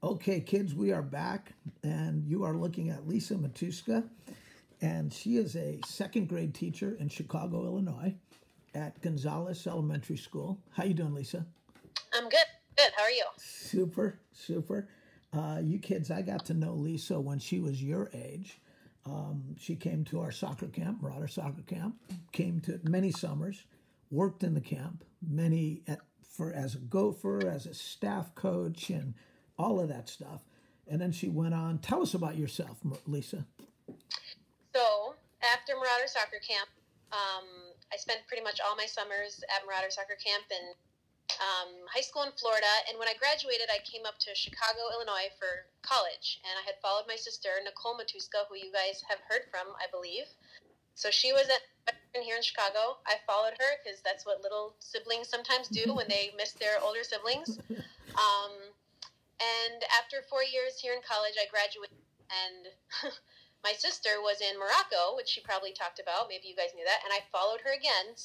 Okay, kids, we are back, and you are looking at Lisa Matuska, and she is a second grade teacher in Chicago, Illinois, at Gunsaulus Elementary School. How you doing, Lisa? I'm good. Good. How are you? Super, super. Uh, you kids, I got to know Lisa when she was your age. Um, she came to our soccer camp, Marauder Soccer Camp. Came to many summers, worked in the camp, many at, for as a gopher, as a staff coach, and all of that stuff. And then she went on. Tell us about yourself, Lisa. So after Marauder Soccer Camp, um, I spent pretty much all my summers at Marauder Soccer Camp and um, high school in Florida. And when I graduated, I came up to Chicago, Illinois for college. And I had followed my sister, Nicole Matuska, who you guys have heard from, I believe. So she was at here in Chicago. I followed her because that's what little siblings sometimes do when they miss their older siblings. Um, and after four years here in college, I graduated, and my sister was in Morocco, which she probably talked about. Maybe you guys knew that. And I followed her again,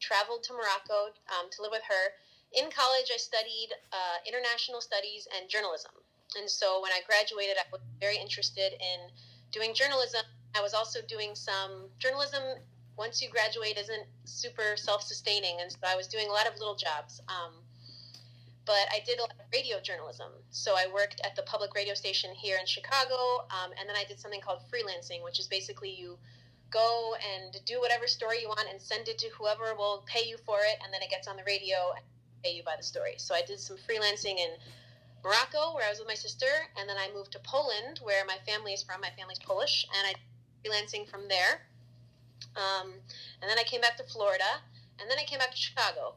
traveled to Morocco um, to live with her. In college, I studied uh, international studies and journalism. And so when I graduated, I was very interested in doing journalism. I was also doing some journalism. Once you graduate, isn't super self-sustaining, and so I was doing a lot of little jobs. Um, but I did a lot of radio journalism. So I worked at the public radio station here in Chicago, um, and then I did something called freelancing, which is basically you go and do whatever story you want and send it to whoever will pay you for it, and then it gets on the radio and pay you by the story. So I did some freelancing in Morocco, where I was with my sister, and then I moved to Poland, where my family is from. My family's Polish, and I freelancing from there. Um, and then I came back to Florida, and then I came back to Chicago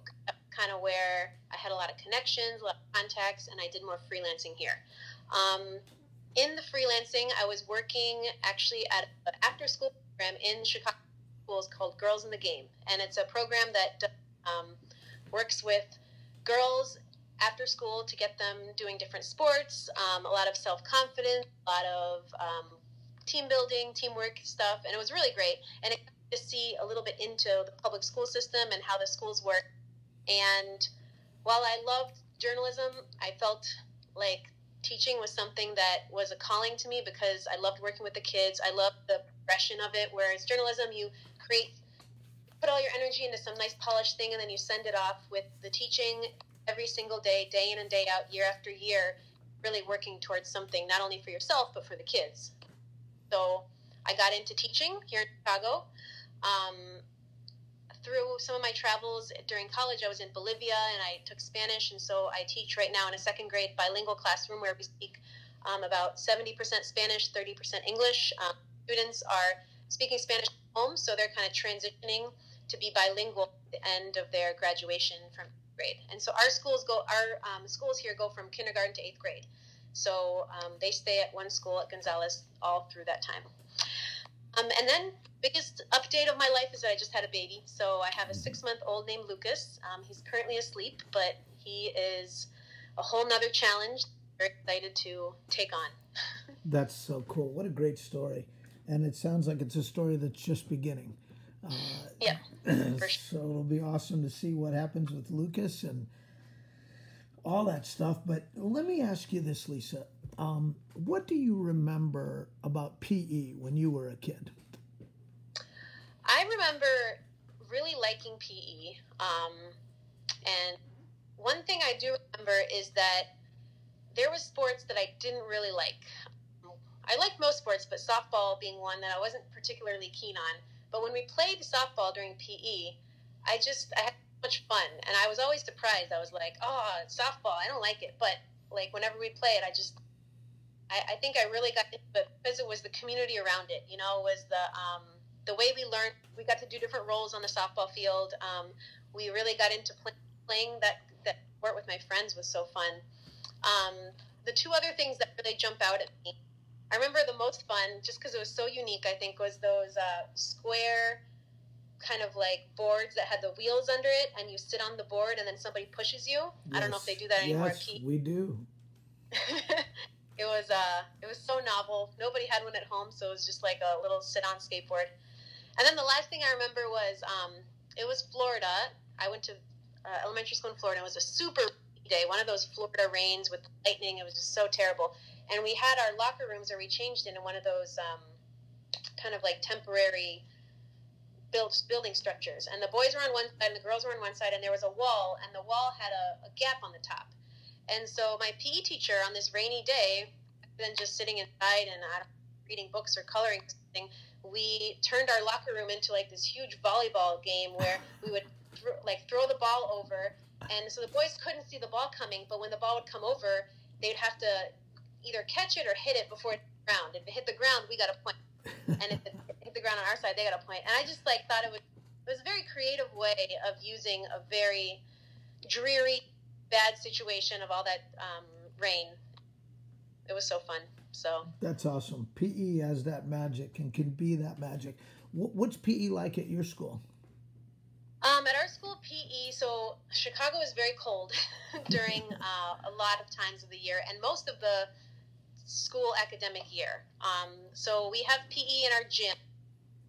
kind of where I had a lot of connections, a lot of contacts, and I did more freelancing here. Um, in the freelancing, I was working actually at an after school program in Chicago schools called Girls in the Game. And it's a program that um, works with girls after school to get them doing different sports, um, a lot of self confidence, a lot of um, team building, teamwork stuff. And it was really great. And it to see a little bit into the public school system and how the schools work and while I loved journalism, I felt like teaching was something that was a calling to me because I loved working with the kids. I loved the progression of it. Whereas journalism, you create, put all your energy into some nice polished thing, and then you send it off with the teaching every single day, day in and day out, year after year, really working towards something not only for yourself but for the kids. So I got into teaching here in Chicago. Um, through some of my travels during college, I was in Bolivia and I took Spanish, and so I teach right now in a second grade bilingual classroom where we speak um, about 70% Spanish, 30% English. Um, students are speaking Spanish at home, so they're kind of transitioning to be bilingual at the end of their graduation from grade. And so our schools go, our um, schools here go from kindergarten to eighth grade. So um, they stay at one school at Gunsaulus all through that time. Um, and then biggest update of my life is that I just had a baby. So I have a six month old named Lucas. Um, he's currently asleep, but he is a whole nother challenge. Very excited to take on. that's so cool. What a great story. And it sounds like it's a story that's just beginning. Uh, yeah. Sure. So it'll be awesome to see what happens with Lucas and all that stuff. But let me ask you this, Lisa. Um, what do you remember about PE when you were a kid? I remember really liking PE. Um, and one thing I do remember is that there was sports that I didn't really like. I liked most sports, but softball being one that I wasn't particularly keen on. But when we played softball during PE, I just I had so much fun, and I was always surprised. I was like, "Oh, softball! I don't like it." But like whenever we play it, I just I, I think I really got it because it was the community around it. You know, was the um, the way we learned. We got to do different roles on the softball field. Um, we really got into play, playing that that sport with my friends was so fun. Um, the two other things that really jump out at me, I remember the most fun, just because it was so unique. I think was those uh, square kind of like boards that had the wheels under it, and you sit on the board, and then somebody pushes you. Yes. I don't know if they do that anymore. Yes, we do. it was uh, it was so novel. Nobody had one at home, so it was just like a little sit-on skateboard. And then the last thing I remember was um, it was Florida. I went to uh, elementary school in Florida. It was a super day, one of those Florida rains with lightning. It was just so terrible. And we had our locker rooms, or we changed into one of those um, kind of like temporary built building structures. And the boys were on one side and the girls were on one side, and there was a wall, and the wall had a, a gap on the top. And so my PE teacher on this rainy day, than just sitting inside and I reading books or coloring something, we turned our locker room into like this huge volleyball game where we would th- like throw the ball over, and so the boys couldn't see the ball coming, but when the ball would come over, they'd have to either catch it or hit it before it hit the ground. If it hit the ground, we got a point, and if it hit the ground on our side, they got a point. And I just like thought it was it was a very creative way of using a very dreary, bad situation of all that um, rain. It was so fun. So That's awesome. PE has that magic and can be that magic. What's PE like at your school? Um, at our school, PE, so Chicago is very cold during uh, a lot of times of the year and most of the school academic year. Um, so we have PE in our gym.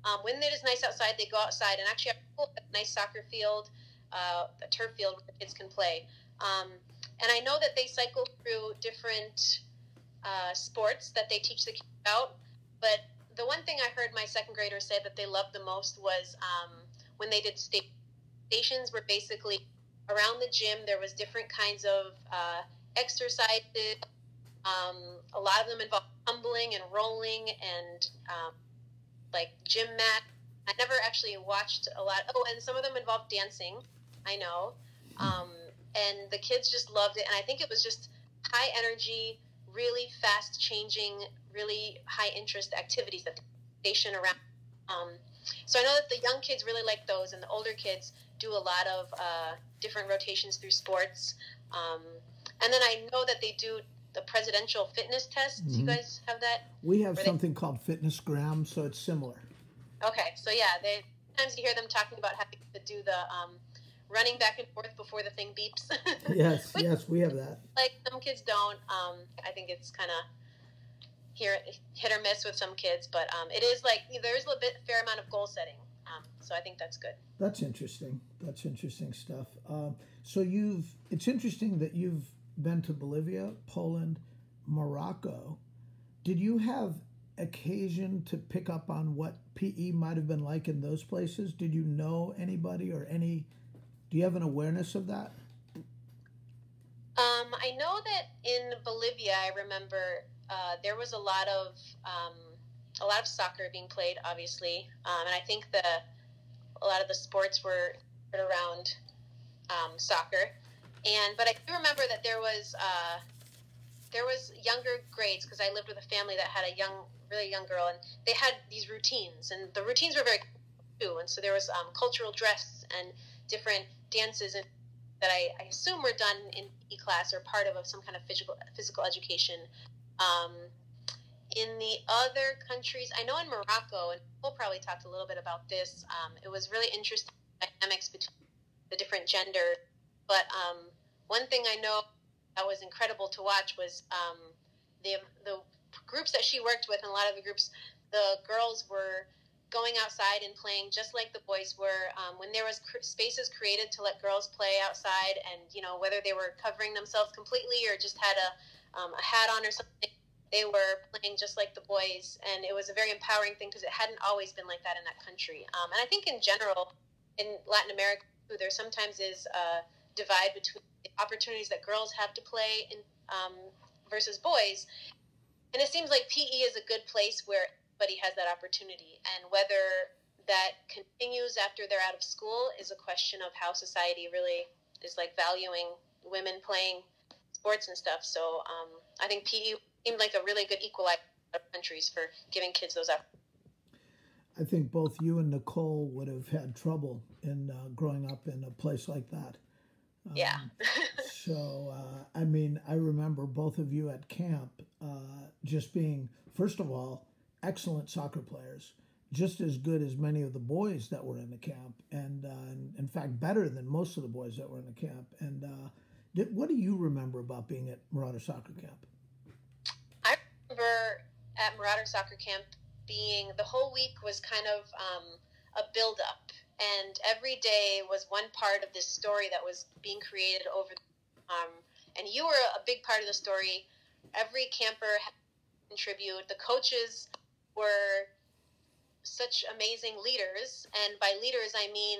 Um, when it is nice outside, they go outside, and actually, our school has a nice soccer field, uh, a turf field where the kids can play. Um, and I know that they cycle through different uh, sports that they teach the kids about. But the one thing I heard my second graders say that they loved the most was um, when they did state stations were basically around the gym. There was different kinds of uh, exercises. Um, a lot of them involved tumbling and rolling and um, like gym mat. I never actually watched a lot. Oh, and some of them involved dancing. I know. Um, and the kids just loved it. And I think it was just high energy, really fast changing, really high interest activities that they station around. Um, so I know that the young kids really like those, and the older kids do a lot of uh, different rotations through sports. Um, and then I know that they do the presidential fitness test. You Mhm. guys have that? We have they- something called Fitness Gram, so it's similar. Okay, so yeah, they sometimes you hear them talking about having to do the um, running back and forth before the thing beeps. Yes, Which- yes, we have that. like some kids don't. Um, I think it's kind of here hit or miss with some kids, but um, it is like there's a bit fair amount of goal setting. Um, so I think that's good. That's interesting. That's interesting stuff. Um, so you've it's interesting that you've been to Bolivia, Poland, Morocco. Did you have occasion to pick up on what PE might have been like in those places? Did you know anybody or any? Do you have an awareness of that? Um, I know that in Bolivia, I remember uh, there was a lot of um, a lot of soccer being played, obviously, um, and I think the a lot of the sports were around um, soccer. And but I do remember that there was uh, there was younger grades because I lived with a family that had a young, really young girl, and they had these routines, and the routines were very cool. And so there was um, cultural dress and different dances and that I, I assume were done in e class or part of some kind of physical physical education. Um, in the other countries, I know in Morocco, and we'll probably talked a little bit about this. Um, it was really interesting dynamics between the different genders. But um, one thing I know that was incredible to watch was um, the the groups that she worked with, and a lot of the groups, the girls were going outside and playing just like the boys were. Um, when there was cr- spaces created to let girls play outside, and you know whether they were covering themselves completely or just had a um, a hat on or something, they were playing just like the boys, and it was a very empowering thing because it hadn't always been like that in that country. Um, and I think in general, in Latin America, there sometimes is a divide between the opportunities that girls have to play in um, versus boys. And it seems like PE is a good place where everybody has that opportunity. And whether that continues after they're out of school is a question of how society really is like valuing women playing sports and stuff. So um, I think PE seemed like a really good equalizer of countries for giving kids those opportunities. I think both you and Nicole would have had trouble in uh, growing up in a place like that. Um, Yeah. so, uh, I mean, I remember both of you at camp uh, just being, first of all, excellent soccer players, just as good as many of the boys that were in the camp, and, uh, in fact, better than most of the boys that were in the camp. And uh, did, what do you remember about being at Marauder Soccer Camp? I remember at Marauder Soccer Camp being the whole week was kind of um, a build up, and every day was one part of this story that was being created over. Um, and you were a big part of the story. Every camper had contribute. The coaches were such amazing leaders, and by leaders I mean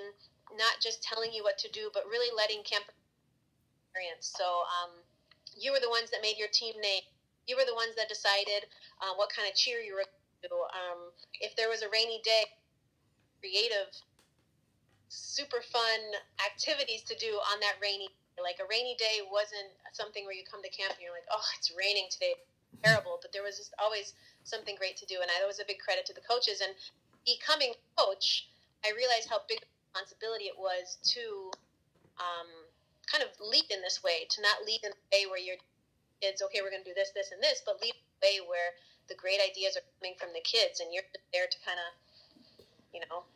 not just telling you what to do, but really letting camp experience. So um, you were the ones that made your team name. You were the ones that decided uh, what kind of cheer you were going to do. Um, if there was a rainy day, creative, super fun activities to do on that rainy day. like a rainy day wasn't something where you come to camp and you're like, oh, it's raining today, terrible. But there was just always something great to do, and I, that was a big credit to the coaches. And becoming coach, I realized how big a responsibility it was to um, kind of lead in this way, to not lead in the way where your kids, okay, we're going to do this, this, and this, but lead in the way where the great ideas are coming from the kids, and you're there to kind of, you know,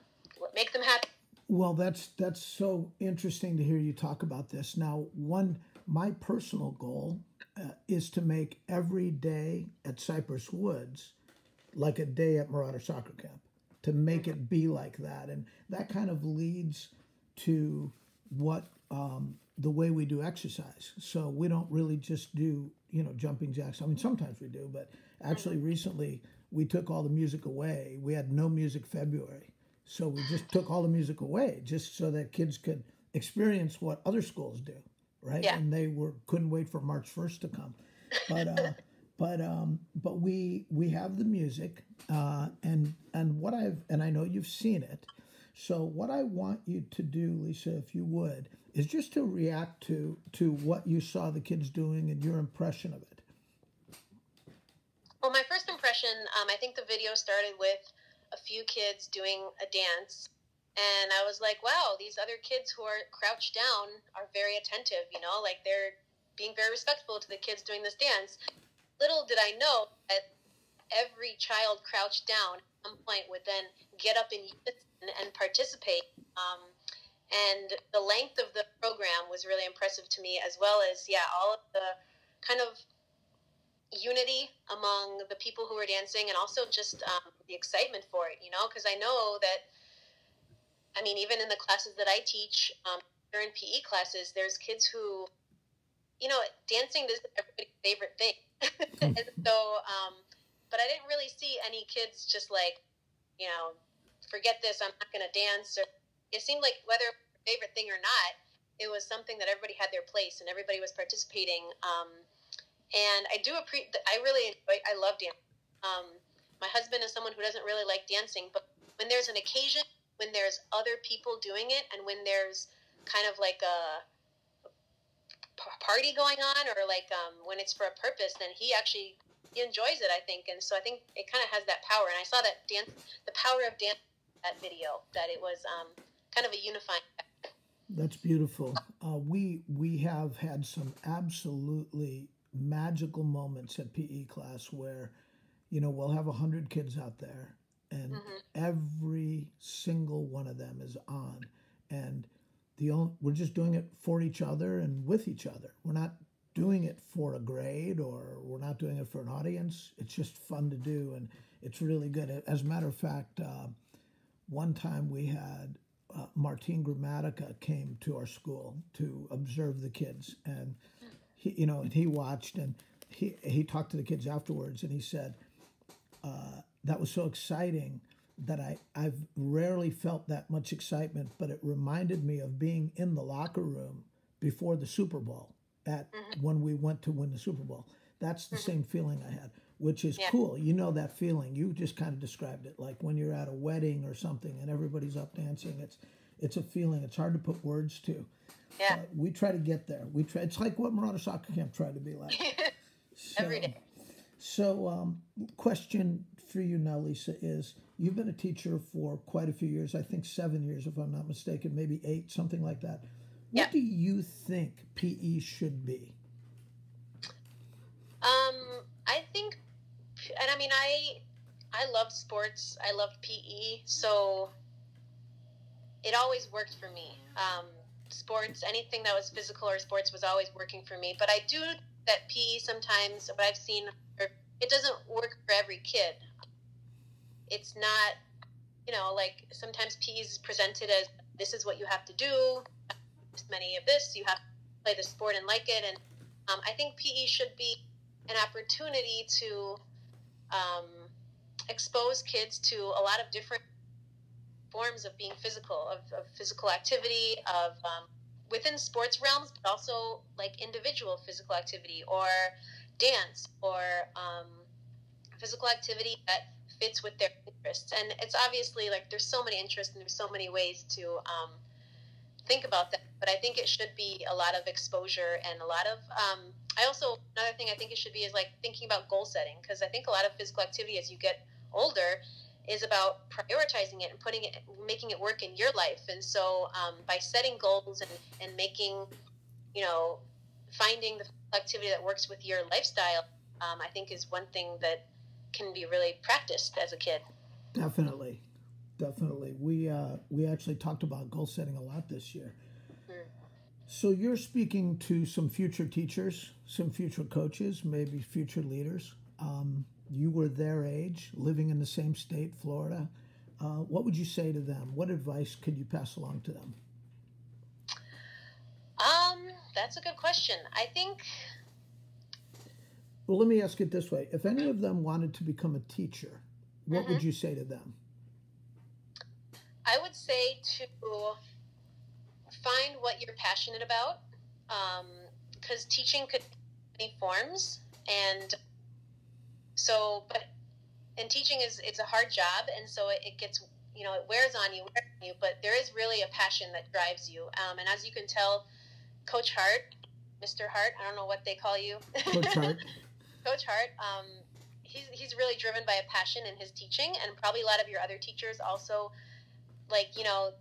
make them happy well, that's that's so interesting to hear you talk about this. Now, one my personal goal uh, is to make every day at Cypress Woods like a day at Marauder Soccer Camp. To make it be like that, and that kind of leads to what um, the way we do exercise. So we don't really just do you know jumping jacks. I mean, sometimes we do, but actually recently we took all the music away. We had no music February so we just took all the music away just so that kids could experience what other schools do, right? Yeah. And they were couldn't wait for March 1st to come. But uh, but um, but we we have the music uh, and and what I've and I know you've seen it. So what I want you to do, Lisa, if you would, is just to react to to what you saw the kids doing and your impression of it. Well, my first impression, um, I think the video started with a few kids doing a dance and I was like, wow, these other kids who are crouched down are very attentive, you know, like they're being very respectful to the kids doing this dance. Little did I know that every child crouched down at some point would then get up in and participate. Um, and the length of the program was really impressive to me, as well as, yeah, all of the kind of unity among the people who were dancing and also just um, the excitement for it, you know, because I know that, I mean, even in the classes that I teach, um, in PE classes, there's kids who, you know, dancing is everybody's favorite thing. and so, um, but I didn't really see any kids just like, you know, forget this, I'm not going to dance. Or it seemed like whether favorite thing or not, it was something that everybody had their place and everybody was participating. Um, and I do appreciate. I really enjoy. I love dancing. Um, my husband is someone who doesn't really like dancing, but when there's an occasion, when there's other people doing it, and when there's kind of like a party going on, or like um, when it's for a purpose, then he actually he enjoys it. I think, and so I think it kind of has that power. And I saw that dance, the power of dance, that video, that it was um, kind of a unifying. That's beautiful. Uh, we we have had some absolutely magical moments at PE class where, you know, we'll have a hundred kids out there, and mm-hmm. every single one of them is on, and the only, we're just doing it for each other and with each other. We're not doing it for a grade or we're not doing it for an audience. It's just fun to do, and it's really good. As a matter of fact, uh, one time we had uh, Martin Gramatica came to our school to observe the kids, and he, you know, and he watched and he he talked to the kids afterwards, and he said uh, that was so exciting that I I've rarely felt that much excitement, but it reminded me of being in the locker room before the Super Bowl at mm-hmm. when we went to win the Super Bowl. That's the mm-hmm. same feeling I had, which is yeah. cool. You know that feeling. You just kind of described it, like when you're at a wedding or something and everybody's up dancing. It's it's a feeling. It's hard to put words to. Yeah. Uh, we try to get there. We try. It's like what Marauder Soccer Camp tried to be like. so, Every day. So, um, question for you now, Lisa, is you've been a teacher for quite a few years. I think seven years, if I'm not mistaken, maybe eight, something like that. What yeah. do you think PE should be? Um, I think, and I mean, I I love sports. I love PE, so it always worked for me. Um, sports, anything that was physical or sports was always working for me. But I do that PE sometimes, what I've seen, it doesn't work for every kid. It's not, you know, like sometimes PE is presented as this is what you have to do, this many of this, you have to play the sport and like it. And Um, I think PE should be an opportunity to um, expose kids to a lot of different forms of being physical, of, of physical activity, of um, within sports realms, but also like individual physical activity or dance or um, physical activity that fits with their interests. And it's obviously like there's so many interests and there's so many ways to um, think about that. But I think it should be a lot of exposure and a lot of. Um, I also another thing I think it should be is like thinking about goal setting because I think a lot of physical activity as you get older is about prioritizing it and putting it, making it work in your life. And so um, by setting goals and, and making, you know, finding the activity that works with your lifestyle, um, I think is one thing that can be really practiced as a kid. Definitely, definitely. We uh, we actually talked about goal setting a lot this year. Mm. So you're speaking to some future teachers, some future coaches, maybe future leaders. Um, you were their age, living in the same state, Florida. Uh, what would you say to them? What advice could you pass along to them? Um, that's a good question. I think. Well, let me ask it this way: If any of them wanted to become a teacher, what mm-hmm. would you say to them? I would say to find what you're passionate about, because um, teaching could be forms, and so, but and teaching is it's a hard job, and so it, it gets you know it wears on you, wears on you. But there is really a passion that drives you, um, and as you can tell, Coach Harte, Mr. Harte, I don't know what they call you, Coach Harte, Coach Harte. Um, he's he's really driven by a passion in his teaching, and probably a lot of your other teachers also, like you know,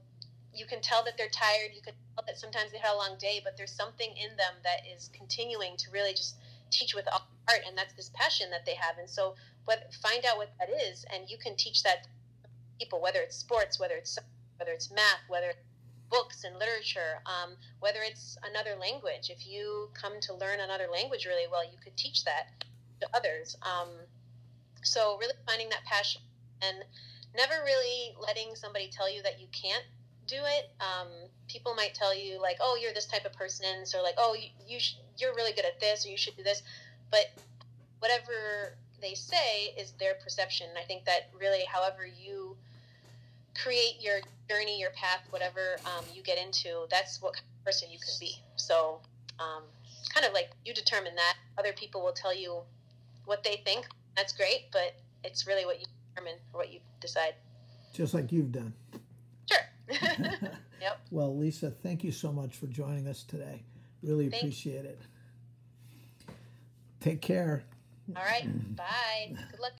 you can tell that they're tired. You can tell that sometimes they had a long day, but there's something in them that is continuing to really just teach with all heart, and that's this passion that they have. And so, what, find out what that is, and you can teach that people, whether it's sports, whether it's whether it's math, whether it's books and literature, um, whether it's another language. If you come to learn another language really well, you could teach that to others. Um, so, really finding that passion and never really letting somebody tell you that you can't do it. Um, people might tell you like, "Oh, you're this type of person," so like, "Oh, you, you sh- you're really good at this, or you should do this." But whatever they say is their perception. I think that really, however you create your journey, your path, whatever um, you get into, that's what kind of person you can be. So, um, kind of like you determine that. Other people will tell you what they think. That's great, but it's really what you determine or what you decide. Just like you've done. Sure. yep. Well, Lisa, thank you so much for joining us today. Really Thank appreciate it. Take care. All right. Bye. Good luck.